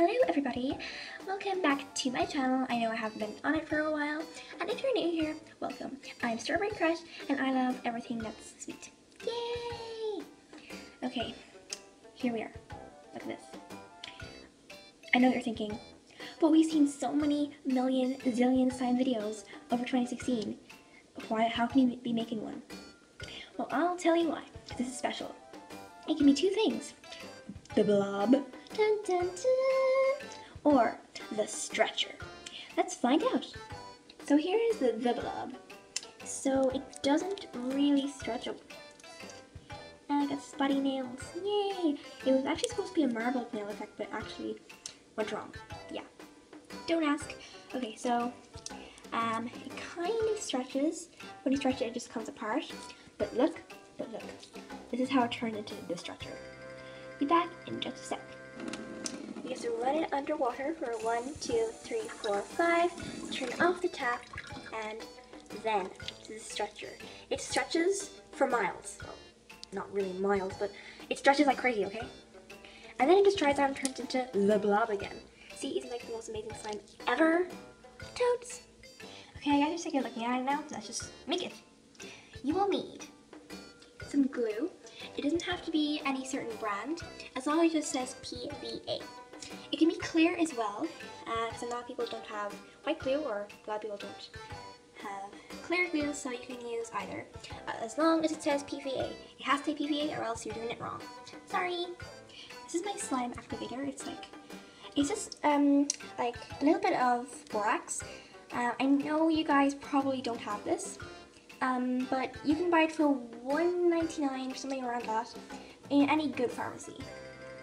Hello everybody, welcome back to my channel. I know I haven't been on it for a while, and if you're new here, welcome. I'm Strawberry Crush, and I love everything that's sweet. Yay! Okay, here we are. Look at this. I know what you're thinking, but we've seen so many million, zillion slime videos over 2016. Why, how can you be making one? Well, I'll tell you why, this is special. It can be two things. The blob, dun, dun, dun, or the stretcher. Let's find out. So here is the, the blob. So it doesn't really stretch. Oh. And I got spotty nails. Yay! It was actually supposed to be a marble nail effect, but actually went wrong. Yeah. Don't ask. Okay, so um, it kind of stretches. When you stretch it, it just comes apart. But look, but look. This is how it turned into the stretcher. Be back in just a sec. To run it underwater for one, two, three, four, five. Turn off the tap, and then to the stretcher. It stretches for miles. Well, not really miles, but it stretches like crazy, okay? And then it just dries out and turns into the blob again. See, isn't like the most amazing slime ever? Toads! Okay, I guys are sick of looking at it now. Let's just make it. You will need some glue. It doesn't have to be any certain brand, as long as it just says PVA. It can be clear as well, because uh, a lot of people don't have white glue, or a lot of people don't have clear glue, so you can use either. Uh, as long as it says PVA. It has to say PVA, or else you're doing it wrong. Sorry! This is my slime activator. It's like, it's just um, like a little bit of borax. Uh, I know you guys probably don't have this, um, but you can buy it for $1.99 or something around that in any good pharmacy.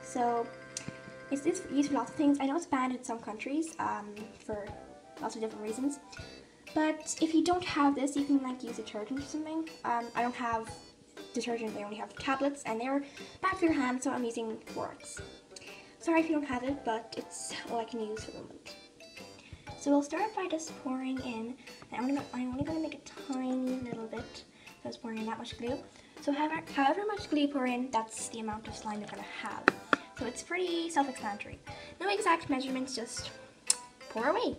So it's, used for lots of things. I know it's banned in some countries um, for lots of different reasons. But if you don't have this, you can like use detergent or something. Um, I don't have detergent, I only have tablets and they're bad for your hands, so I'm using borax. Sorry if you don't have it, but it's all I can use for the moment. So we'll start by just pouring in, I'm, gonna, I'm only going to make a tiny little bit, was pouring in that much glue. So however, however much glue you pour in, that's the amount of slime you're going to have. So it's pretty self-explanatory. No exact measurements, just pour away.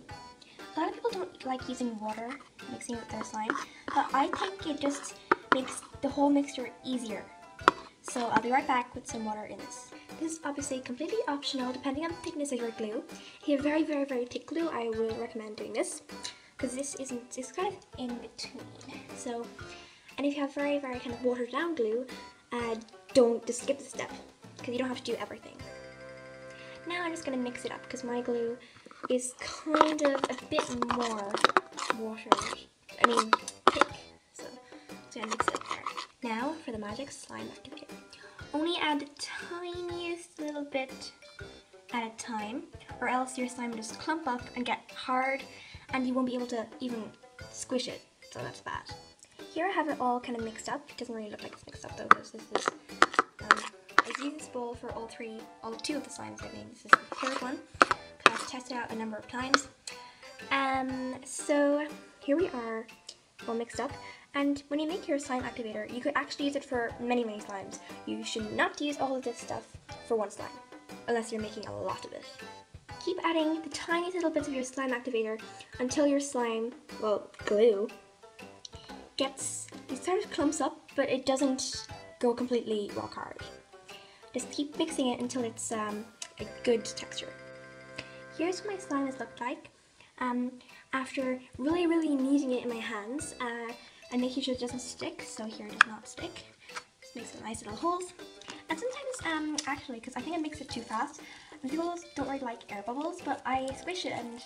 A lot of people don't like using water mixing with their slime, but I think it just makes the whole mixture easier. So I'll be right back with some water in this. This is obviously completely optional depending on the thickness of your glue. If you have very, very, very thick glue, I would recommend doing this because this isn't, it's kind of in between. So, and if you have very, very kind of watered down glue, uh, don't just skip this step because you don't have to do everything. Now I'm just going to mix it up because my glue is kind of a bit more watery, I mean thick, so I'm going to mix it up there. Now for the magic slime activator. Only add the tiniest little bit at a time or else your slime will just clump up and get hard and you won't be able to even squish it, so that's bad. Here I have it all kind of mixed up. It doesn't really look like it's mixed up though because this is, um, I've used this bowl for all three, all two of the slimes I made. This is the third one I've tested out a number of times. Um, so here we are all mixed up. And when you make your slime activator, you could actually use it for many, many slimes. You should not use all of this stuff for one slime, unless you're making a lot of it. Keep adding the tiniest little bits of your slime activator until your slime, well, glue, gets, it sort of clumps up, but it doesn't go completely rock hard. Just keep mixing it until it's um, a good texture. Here's what my slime has looked like. Um, after really, really kneading it in my hands, uh, and making sure it doesn't stick, so here it does not stick. Just makes some nice little holes. And sometimes, um, actually, because I think I mix it too fast, people don't really like air bubbles, but I squish it and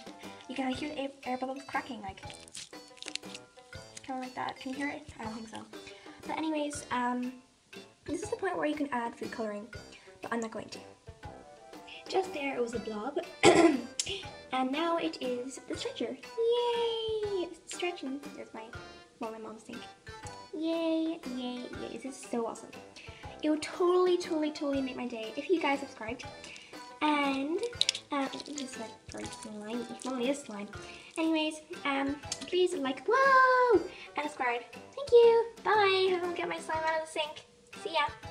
you can hear the air bubbles cracking, like, kind of like that. Can you hear it? I don't think so. But anyways, um, this is the point where you can add food coloring, but I'm not going to. Just there, it was a blob. and now it is the stretcher. Yay! It's stretching. There's my what my mom's think. Yay, yay, yay. This is so awesome. It would totally, totally, totally make my day if you guys subscribed. And, um, this is like very slimy. Only is slime. Anyways, um, please like, whoa, and subscribe. Thank you. Bye. I'm gonna get my slime out of the sink. See ya.